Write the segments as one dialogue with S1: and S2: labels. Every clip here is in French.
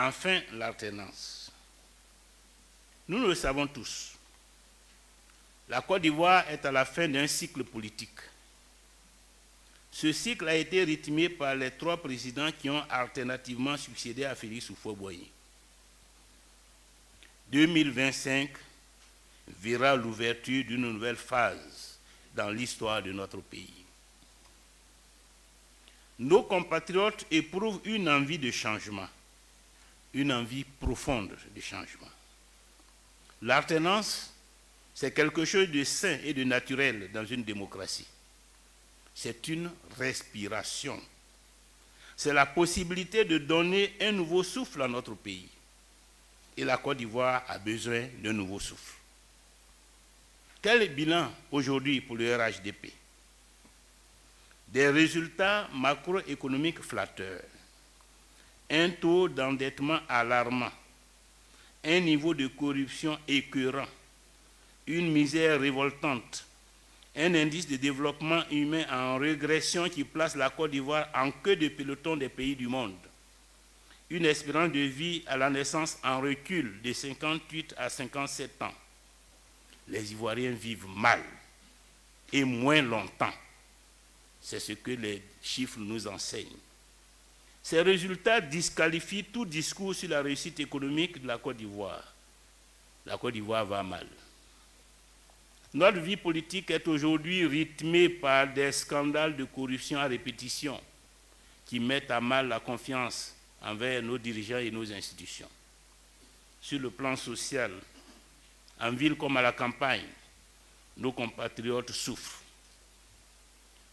S1: Enfin, l'alternance. Nous le savons tous. La Côte d'Ivoire est à la fin d'un cycle politique. Ce cycle a été rythmé par les trois présidents qui ont alternativement succédé à Félix Houphouët-Boigny. 2025 verra l'ouverture d'une nouvelle phase dans l'histoire de notre pays. Nos compatriotes éprouvent une envie de changement, une envie profonde de changement. L'alternance, c'est quelque chose de sain et de naturel dans une démocratie. C'est une respiration. C'est la possibilité de donner un nouveau souffle à notre pays. Et la Côte d'Ivoire a besoin d'un nouveau souffle. Quel est le bilan aujourd'hui pour le RHDP Des résultats macroéconomiques flatteurs, un taux d'endettement alarmant, un niveau de corruption écœurant, une misère révoltante, un indice de développement humain en régression qui place la Côte d'Ivoire en queue de peloton des pays du monde, une espérance de vie à la naissance en recul de 58 à 57 ans. Les Ivoiriens vivent mal et moins longtemps. C'est ce que les chiffres nous enseignent. Ces résultats disqualifient tout discours sur la réussite économique de la Côte d'Ivoire. La Côte d'Ivoire va mal. Notre vie politique est aujourd'hui rythmée par des scandales de corruption à répétition qui mettent à mal la confiance envers nos dirigeants et nos institutions. Sur le plan social, en ville comme à la campagne, nos compatriotes souffrent.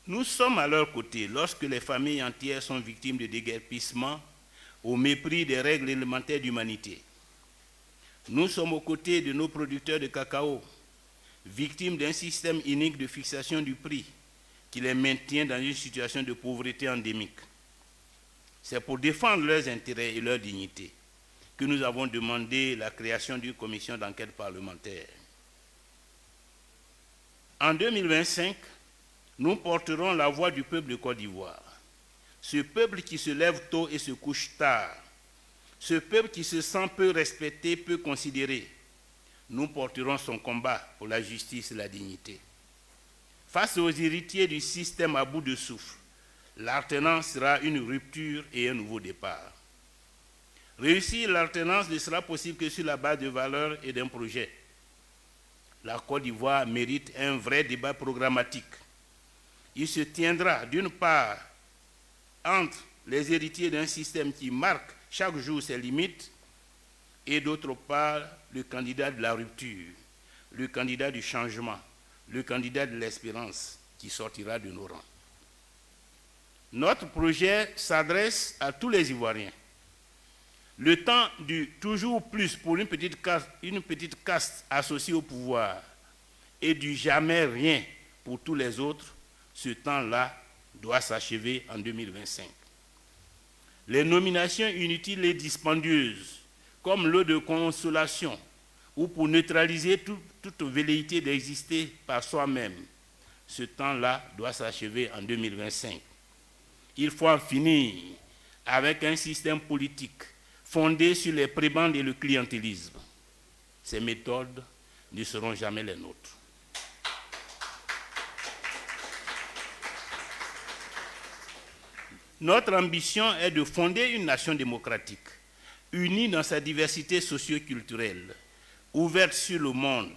S1: Nous sommes à leur côté lorsque les familles entières sont victimes de déguerpissement au mépris des règles élémentaires d'humanité. Nous sommes aux côtés de nos producteurs de cacao, victimes d'un système inique de fixation du prix qui les maintient dans une situation de pauvreté endémique. C'est pour défendre leurs intérêts et leur dignité que nous avons demandé la création d'une commission d'enquête parlementaire. En 2025, nous porterons la voix du peuple de Côte d'Ivoire. Ce peuple qui se lève tôt et se couche tard. Ce peuple qui se sent peu respecté, peu considéré. Nous porterons son combat pour la justice et la dignité. Face aux héritiers du système à bout de souffle, l'alternance sera une rupture et un nouveau départ. Réussir l'alternance ne sera possible que sur la base de valeurs et d'un projet. La Côte d'Ivoire mérite un vrai débat programmatique. Il se tiendra d'une part entre les héritiers d'un système qui marque chaque jour ses limites et d'autre part le candidat de la rupture, le candidat du changement, le candidat de l'espérance qui sortira de nos rangs. Notre projet s'adresse à tous les Ivoiriens. Le temps du toujours plus pour une petite, caste, associée au pouvoir et du jamais rien pour tous les autres, ce temps-là doit s'achever en 2025. Les nominations inutiles et dispendieuses, comme l'eau de consolation, ou pour neutraliser tout, toute velléité d'exister par soi-même, ce temps-là doit s'achever en 2025. Il faut en finir avec un système politique fondé sur les prébendes et le clientélisme. Ces méthodes ne seront jamais les nôtres. Notre ambition est de fonder une nation démocratique, unie dans sa diversité socio-culturelle, ouverte sur le monde,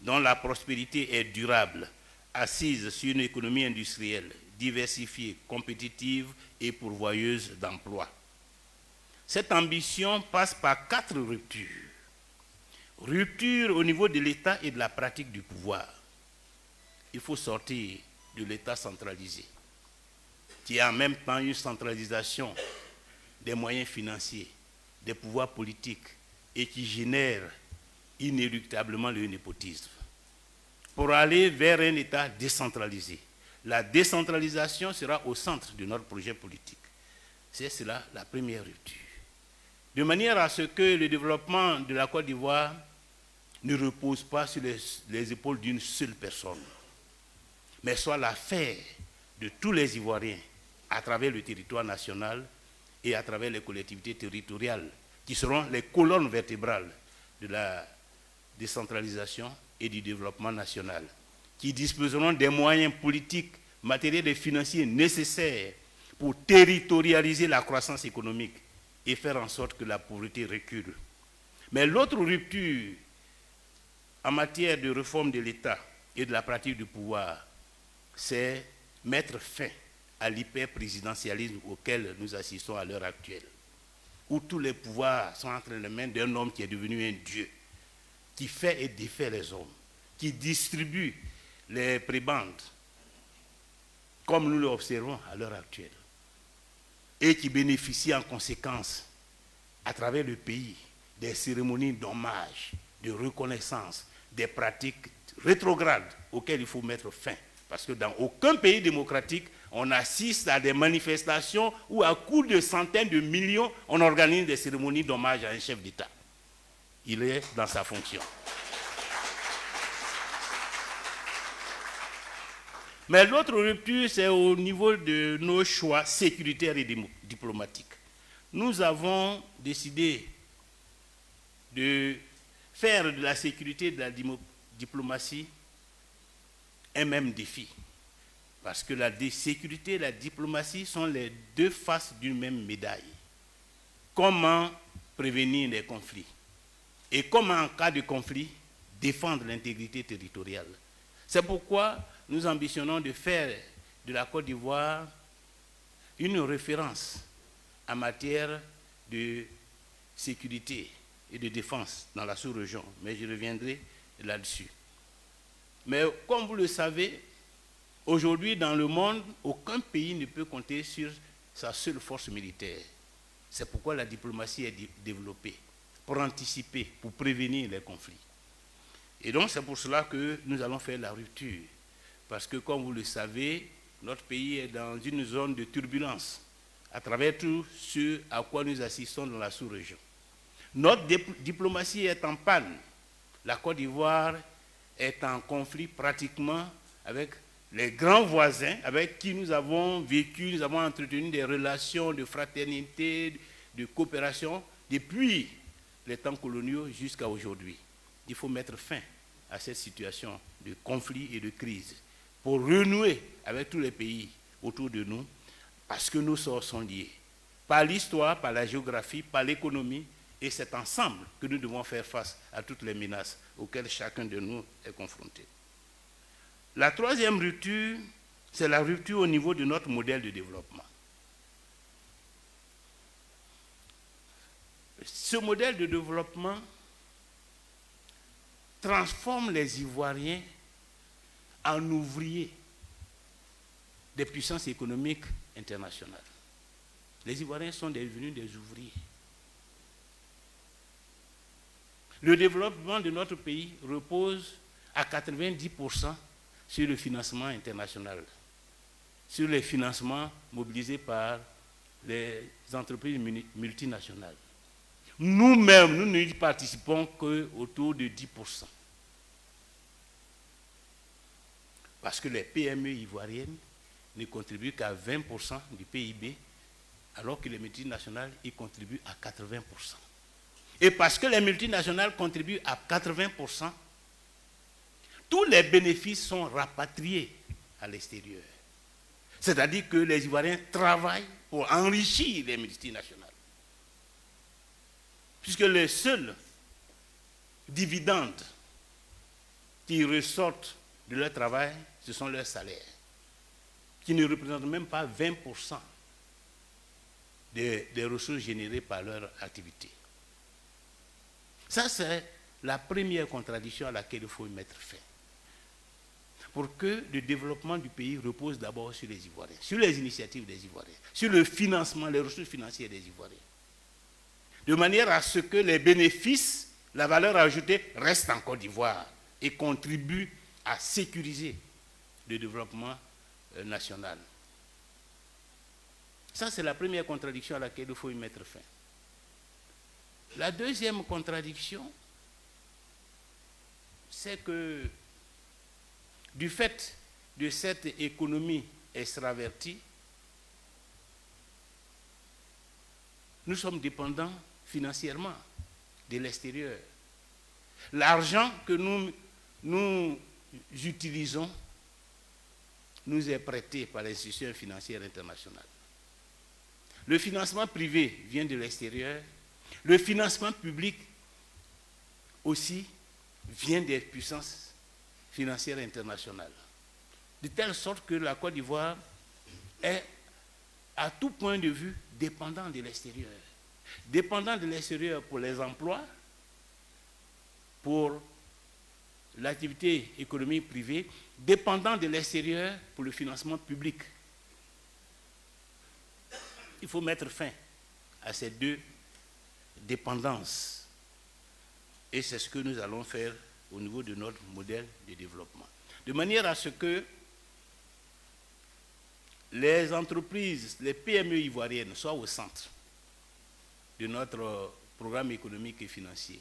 S1: dont la prospérité est durable, assise sur une économie industrielle, diversifiée, compétitive et pourvoyeuse d'emplois. Cette ambition passe par quatre ruptures. Rupture au niveau de l'État et de la pratique du pouvoir. Il faut sortir de l'État centralisé, qui est en même temps une centralisation des moyens financiers, des pouvoirs politiques et qui génère inéluctablement le népotisme. Pour aller vers un État décentralisé. La décentralisation sera au centre de notre projet politique. C'est cela la première rupture. De manière à ce que le développement de la Côte d'Ivoire ne repose pas sur les, les épaules d'une seule personne, mais soit l'affaire de tous les Ivoiriens à travers le territoire national et à travers les collectivités territoriales qui seront les colonnes vertébrales de la décentralisation et du développement national, qui disposeront des moyens politiques, matériels et financiers nécessaires pour territorialiser la croissance économique et faire en sorte que la pauvreté recule. Mais l'autre rupture en matière de réforme de l'État et de la pratique du pouvoir, c'est mettre fin à l'hyper-présidentialisme auquel nous assistons à l'heure actuelle, où tous les pouvoirs sont entre les mains d'un homme qui est devenu un dieu, qui fait et défait les hommes, qui distribue les prébendes, comme nous l'observons à l'heure actuelle, et qui bénéficie en conséquence, à travers le pays, des cérémonies d'hommage, de reconnaissance, des pratiques rétrogrades auxquelles il faut mettre fin. Parce que dans aucun pays démocratique, on assiste à des manifestations où à coup de centaines de millions, on organise des cérémonies d'hommage à un chef d'État. Il est dans sa fonction. Mais l'autre rupture, c'est au niveau de nos choix sécuritaires et diplomatiques. Nous avons décidé de faire de la sécurité et de la diplomatie un même défi. Parce que la sécurité et la diplomatie sont les deux faces d'une même médaille. Comment prévenir les conflits Et comment, en cas de conflit, défendre l'intégrité territoriale? C'est pourquoi nous ambitionnons de faire de la Côte d'Ivoire une référence en matière de sécurité et de défense dans la sous-région. Mais je reviendrai là-dessus. Mais comme vous le savez, aujourd'hui dans le monde, aucun pays ne peut compter sur sa seule force militaire. C'est pourquoi la diplomatie est développée, pour anticiper, pour prévenir les conflits. Et donc c'est pour cela que nous allons faire la rupture. Parce que comme vous le savez, notre pays est dans une zone de turbulence à travers tout ce à quoi nous assistons dans la sous-région. Notre diplomatie est en panne. La Côte d'Ivoire est en conflit pratiquement avec les grands voisins avec qui nous avons vécu, nous avons entretenu des relations de fraternité, de coopération depuis les temps coloniaux jusqu'à aujourd'hui. Il faut mettre fin à cette situation de conflit et de crise pour renouer avec tous les pays autour de nous parce que nos sorts sont liés. Par l'histoire, par la géographie, par l'économie, et c'est ensemble que nous devons faire face à toutes les menaces auxquelles chacun de nous est confronté. La troisième rupture, c'est la rupture au niveau de notre modèle de développement. Ce modèle de développement transforme les Ivoiriens en ouvriers des puissances économiques internationales. Les Ivoiriens sont devenus des ouvriers. Le développement de notre pays repose à 90% sur le financement international, sur les financements mobilisés par les entreprises multinationales. Nous-mêmes, nous ne participons qu'autour de 10%. Parce que les PME ivoiriennes ne contribuent qu'à 20% du PIB, alors que les multinationales y contribuent à 80%. Et parce que les multinationales contribuent à 80%, tous les bénéfices sont rapatriés à l'extérieur. C'est-à-dire que les Ivoiriens travaillent pour enrichir les multinationales. Puisque les seuls dividendes qui ressortent de leur travail, ce sont leurs salaires, qui ne représentent même pas 20% des, des ressources générées par leur activité. Ça, c'est la première contradiction à laquelle il faut mettre fin. Pour que le développement du pays repose d'abord sur les Ivoiriens, sur les initiatives des Ivoiriens, sur le financement, les ressources financières des Ivoiriens. De manière à ce que les bénéfices, la valeur ajoutée restent en Côte d'Ivoire et contribuent à sécuriser le développement euh, national. Ça, c'est la première contradiction à laquelle il faut y mettre fin. La deuxième contradiction, c'est que du fait de cette économie extravertie, nous sommes dépendants financièrement de l'extérieur. L'argent que nous, utilisons nous est prêté par l'institution financière internationale. Le financement privé vient de l'extérieur. Le financement public aussi vient des puissances financières internationales. De telle sorte que la Côte d'Ivoire est à tout point de vue dépendant de l'extérieur. Dépendant de l'extérieur pour les emplois, pour l'activité économique privée, dépendant de l'extérieur pour le financement public. Il faut mettre fin à ces deux dépendances. Et c'est ce que nous allons faire au niveau de notre modèle de développement. De manière à ce que les entreprises, les PME ivoiriennes soient au centre de notre programme économique et financier.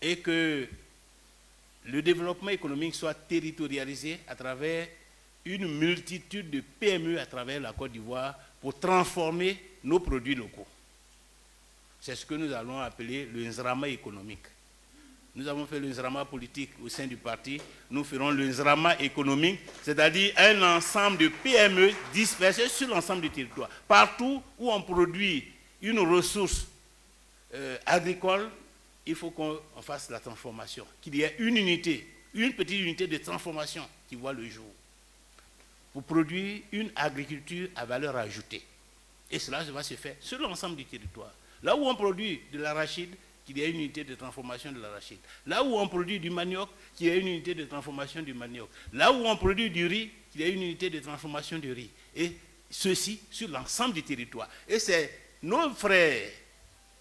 S1: Et que le développement économique soit territorialisé à travers une multitude de PME à travers la Côte d'Ivoire pour transformer nos produits locaux. C'est ce que nous allons appeler le Nzrama économique. Nous avons fait le Nzrama politique au sein du parti. Nous ferons le Nzrama économique, c'est-à-dire un ensemble de PME dispersées sur l'ensemble du territoire. Partout où on produit une ressource euh, agricole, il faut qu'on fasse la transformation, qu'il y ait une unité, une petite unité de transformation qui voit le jour pour produire une agriculture à valeur ajoutée. Et cela va se faire sur l'ensemble du territoire. Là où on produit de l'arachide, qu'il y ait une unité de transformation de l'arachide. Là où on produit du manioc, qu'il y ait une unité de transformation du manioc. Là où on produit du riz, qu'il y ait une unité de transformation du riz. Et ceci sur l'ensemble du territoire. Et c'est nos frères,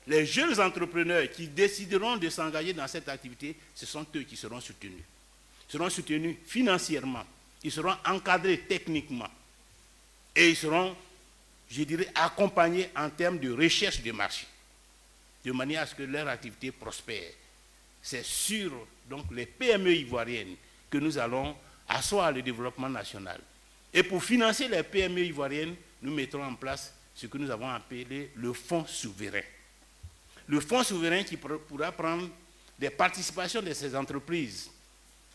S1: les jeunes entrepreneurs qui décideront de s'engager dans cette activité, ce sont eux qui seront soutenus. Ils seront soutenus financièrement, ils seront encadrés techniquement et ils seront, je dirais, accompagnés en termes de recherche de marché, de manière à ce que leur activité prospère. C'est sur donc, les PME ivoiriennes que nous allons asseoir le développement national. Et pour financer les PME ivoiriennes, nous mettrons en place ce que nous avons appelé le fonds souverain. Le fonds souverain qui pourra prendre des participations de ces entreprises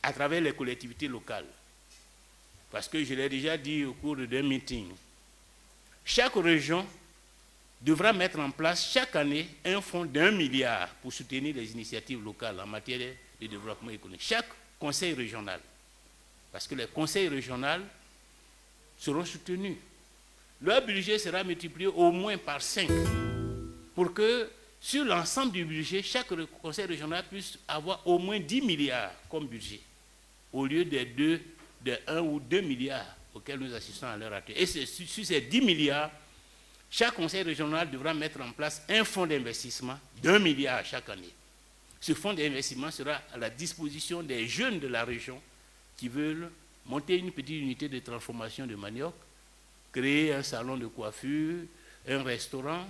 S1: à travers les collectivités locales. Parce que je l'ai déjà dit au cours d'un meeting, chaque région devra mettre en place chaque année un fonds d'un milliard pour soutenir les initiatives locales en matière de développement économique. Chaque conseil régional. Parce que les conseils régionaux seront soutenus leur budget sera multiplié au moins par 5 pour que sur l'ensemble du budget, chaque conseil régional puisse avoir au moins 10 milliards comme budget, au lieu des 2, de 1 ou 2 milliards auxquels nous assistons à l'heure actuelle. Et sur ces 10 milliards, chaque conseil régional devra mettre en place un fonds d'investissement d'un milliard chaque année. Ce fonds d'investissement sera à la disposition des jeunes de la région qui veulent monter une petite unité de transformation de manioc, créer un salon de coiffure, un restaurant,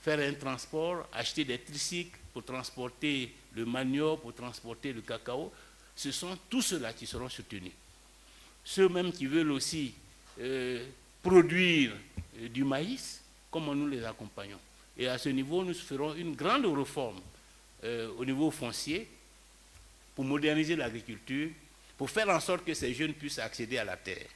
S1: faire un transport, acheter des tricycles pour transporter le manioc, pour transporter le cacao, ce sont tous ceux-là qui seront soutenus. Ceux-mêmes qui veulent aussi euh, produire euh, du maïs, comment nous les accompagnons? Et à ce niveau, nous ferons une grande réforme euh, au niveau foncier pour moderniser l'agriculture, pour faire en sorte que ces jeunes puissent accéder à la terre.